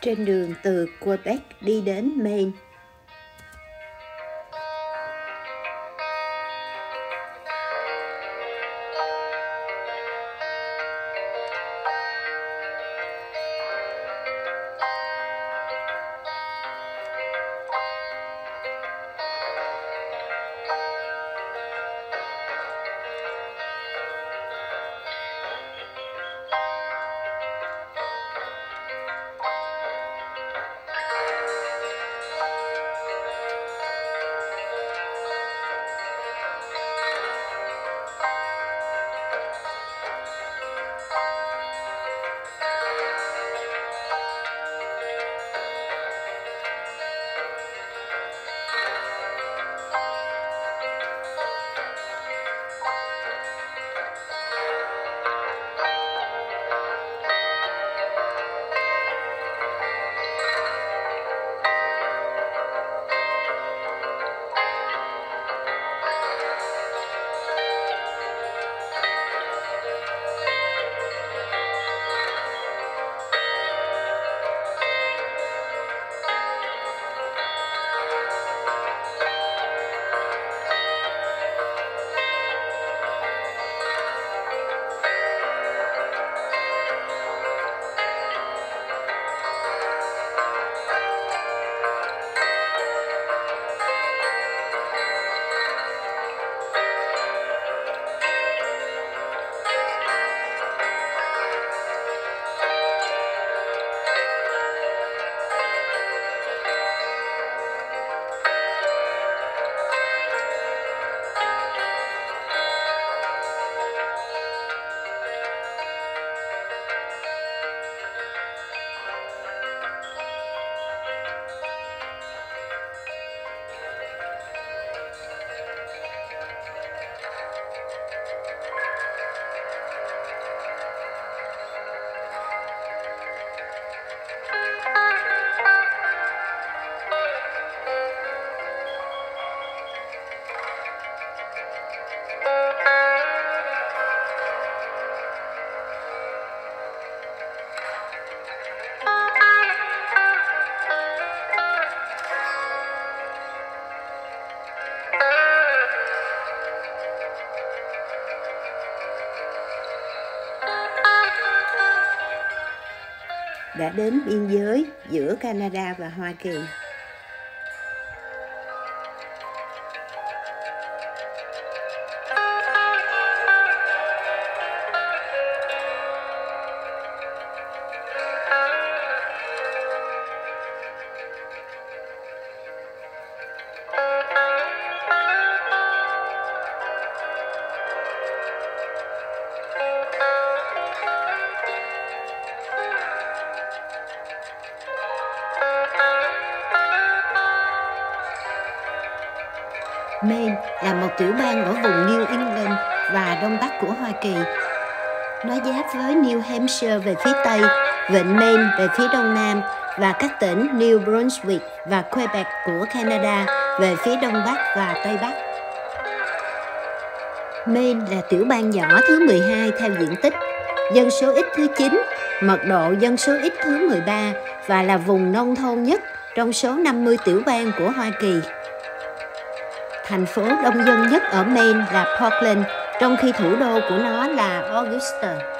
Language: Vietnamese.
trên đường từ Quebec đi đến Maine. Đã đến biên giới giữa Canada và Hoa Kỳ. Maine là một tiểu bang ở vùng New England và đông bắc của Hoa Kỳ. Nó giáp với New Hampshire về phía tây, vịnh Maine về phía đông nam và các tỉnh New Brunswick và Quebec của Canada về phía đông bắc và tây bắc. Maine là tiểu bang nhỏ thứ 12 theo diện tích, dân số ít thứ 9, mật độ dân số ít thứ 13 và là vùng nông thôn nhất trong số 50 tiểu bang của Hoa Kỳ. Thành phố đông dân nhất ở Maine là Portland, trong khi thủ đô của nó là Augusta.